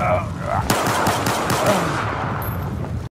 Oh, God.